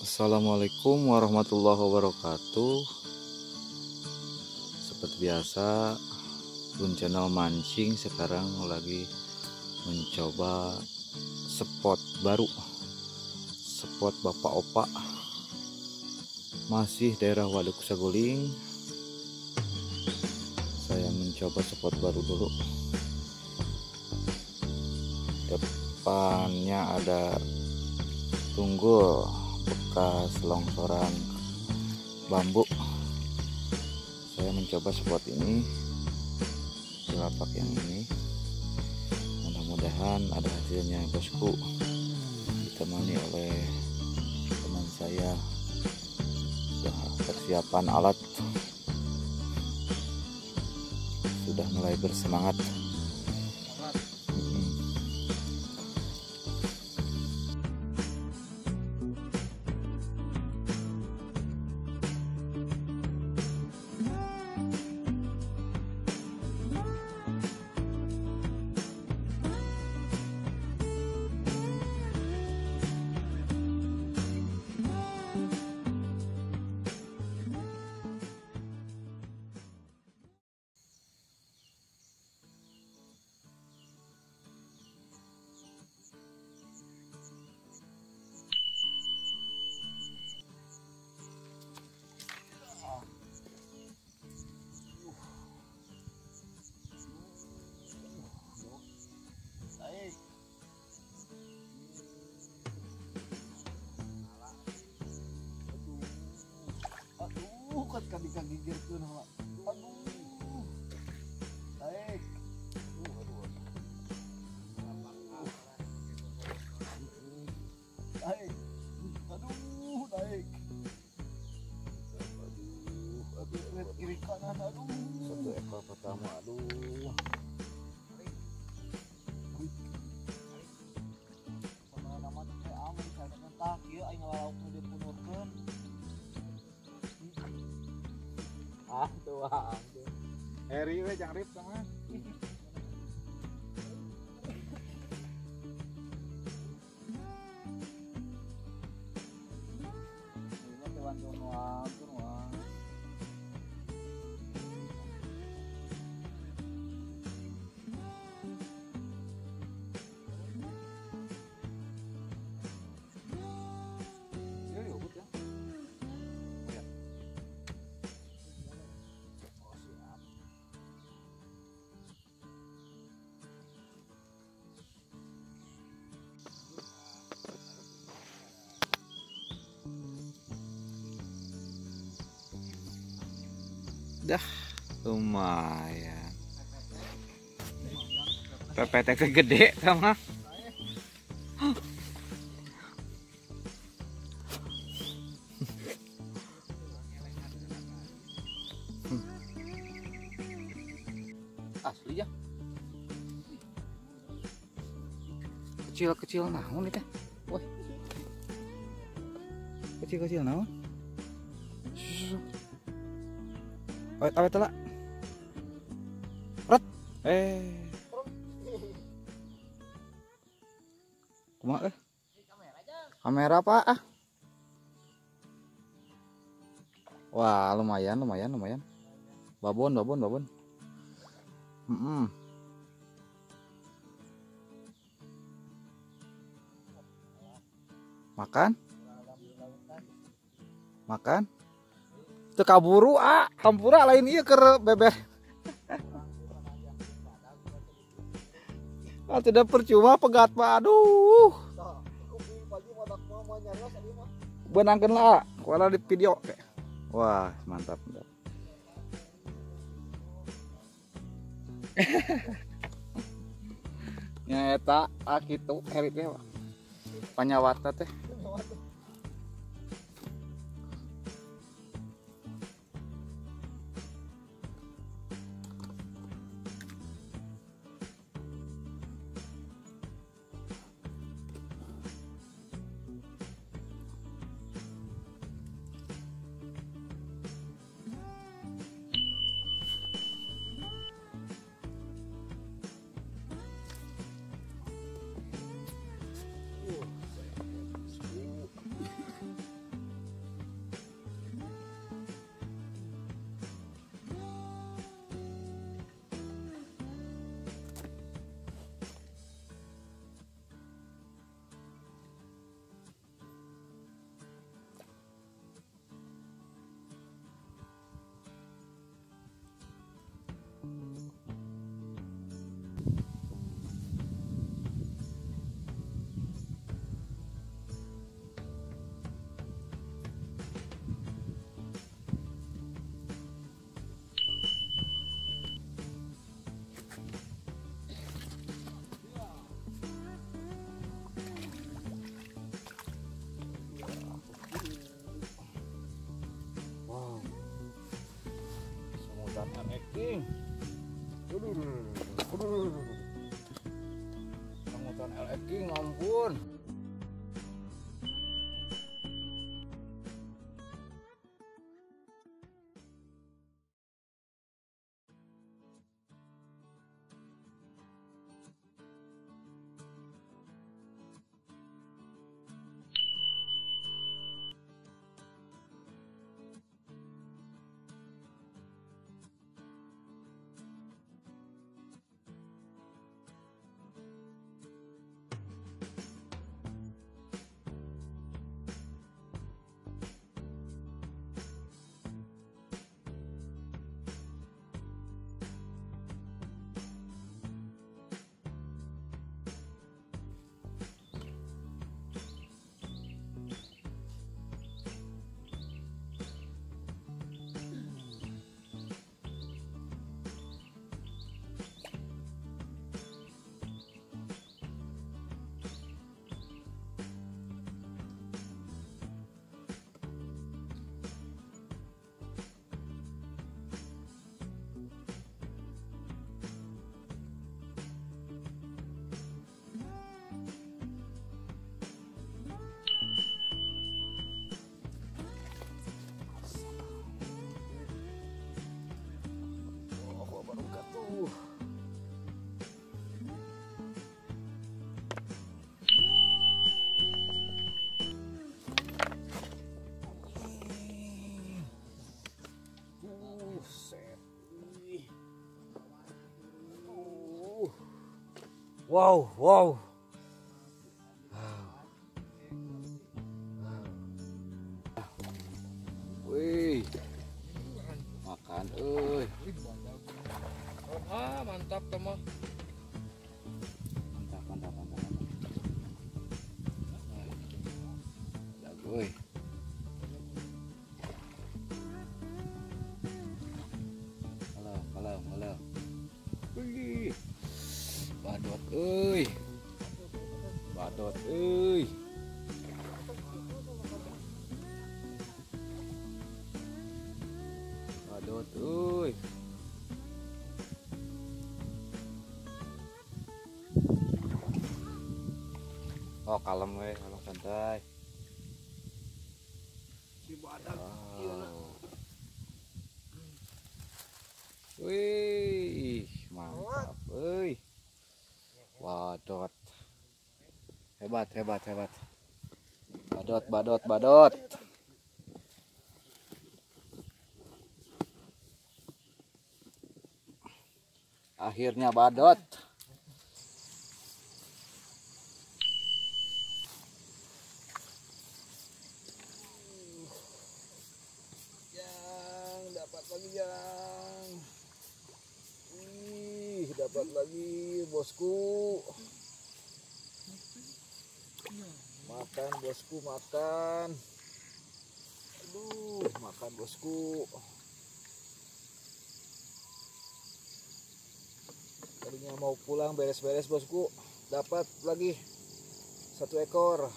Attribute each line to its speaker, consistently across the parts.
Speaker 1: Assalamualaikum warahmatullahi wabarakatuh. Seperti biasa Gun channel mancing sekarang lagi mencoba spot baru. Spot bapak opak masih daerah Waduk Saguling. Saya mencoba spot baru dulu. Depannya ada tunggul bekas longsoran bambu. Saya mencoba spot ini di lapak yang ini. Mudah-mudahan ada hasilnya bosku. Ditemani oleh teman saya. Sudah persiapan alat. Sudah mulai bersemangat
Speaker 2: kami kagigir tuh nama. Aduh. Baik. Baik. Aduh baik. Aduh aduh aduh.
Speaker 1: Satu ekor pertama aduh we jangan rip sama lumayan. Pepetek gede sama
Speaker 2: Asli ya.
Speaker 1: kecil-kecil naon itu? Woi. Kecil-kecil naon awet awet lah rat eh. Kumaha eh? Kamera pak. Ah. Wah lumayan lumayan lumayan. Babon babon babon. Mm-mm. makan? Makan itu kaburu ah kampura lain iya ke beber ah, tidak percuma pegat pak aduh. Benangkan lah kuala di video wah mantap mantap. Nyata ah gitu herit teh panyawata teh King. Pangutan LE King ampun. Wow, wow. Wih, makan, euy.
Speaker 2: Ah, mantap teman.
Speaker 1: Mantap, mantap, mantap, mantap. Jago, euy. Badot, euy. Oh, kalem we, kalem santai.
Speaker 2: Si badak.
Speaker 1: Wow. Wih, mantap, euy. Badot. Hebat, hebat, hebat. Badot, badot, badot. Akhirnya badot. Yang dapat lagi yang. Wih, dapat lagi bosku. Makan bosku, makan. Aduh, makan bosku. Tadinya mau pulang beres-beres bosku, dapat lagi. Satu ekor.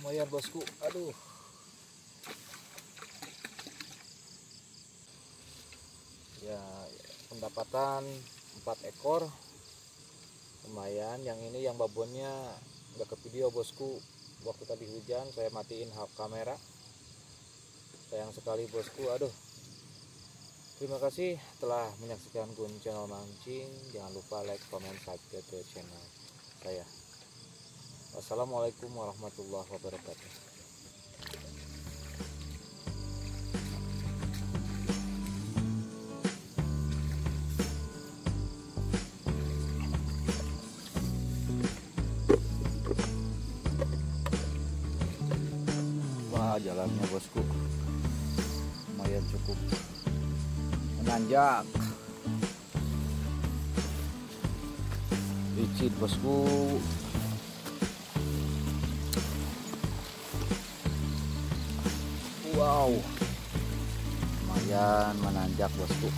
Speaker 1: lumayan bosku. Aduh. Ya pendapatan empat ekor lumayan yang ini yang babonnya udah ke video bosku. Waktu tadi hujan saya matiin kamera. Sayang sekali bosku. Aduh. Terima kasih telah menyaksikan Gun channel mancing. Jangan lupa like comment subscribe ke channel saya. Wassalamualaikum warahmatullahi wabarakatuh. Jalannya bosku. Lumayan cukup menanjak. Licin bosku. Wow, lumayan menanjak bosku.